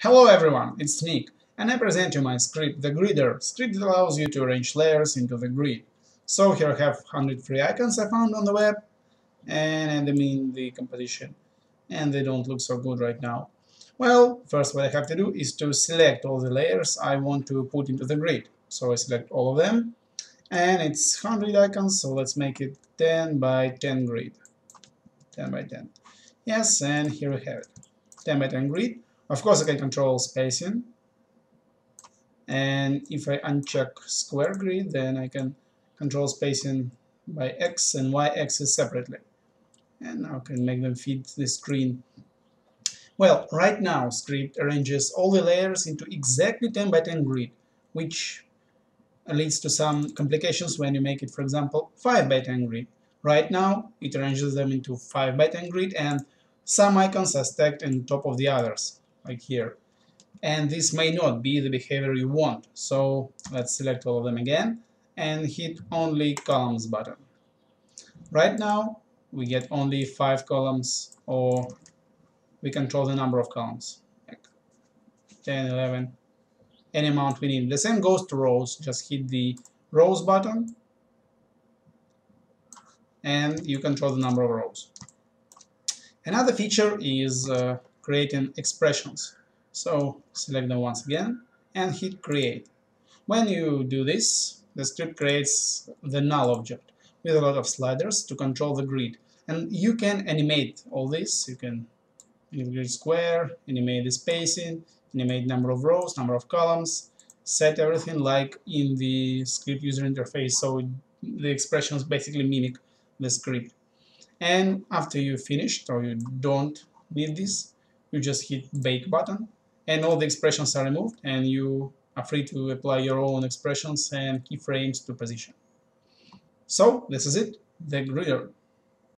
Hello everyone, it's Nick, and I present you my script, the Gridder, script that allows you to arrange layers into the grid. So here I have 100 free icons I found on the web, and I mean the composition, and they don't look so good right now. Well, first what I have to do is to select all the layers I want to put into the grid. So I select all of them, and it's 100 icons, so let's make it 10 by 10 grid. 10 by 10. Yes, and here we have it. 10 by 10 grid. Of course, I can control spacing. And if I uncheck square grid, then I can control spacing by x and y axis separately. And now I can make them fit the screen. Well, right now script arranges all the layers into exactly 10 by 10 grid, which leads to some complications when you make it, for example, 5 by 10 grid. Right now, it arranges them into 5 by 10 grid and some icons are stacked on top of the others like here. And this may not be the behavior you want. So let's select all of them again and hit only columns button. Right now we get only five columns or we control the number of columns. Like 10, 11, any amount we need. The same goes to rows. Just hit the rows button and you control the number of rows. Another feature is uh, creating expressions. So select them once again and hit create. When you do this, the script creates the null object with a lot of sliders to control the grid. And you can animate all this. You can grid square, animate the spacing, animate number of rows, number of columns, set everything like in the script user interface so the expressions basically mimic the script. And after you finished or you don't need this, you just hit bake button and all the expressions are removed and you are free to apply your own expressions and keyframes to position. So this is it, the Gridder.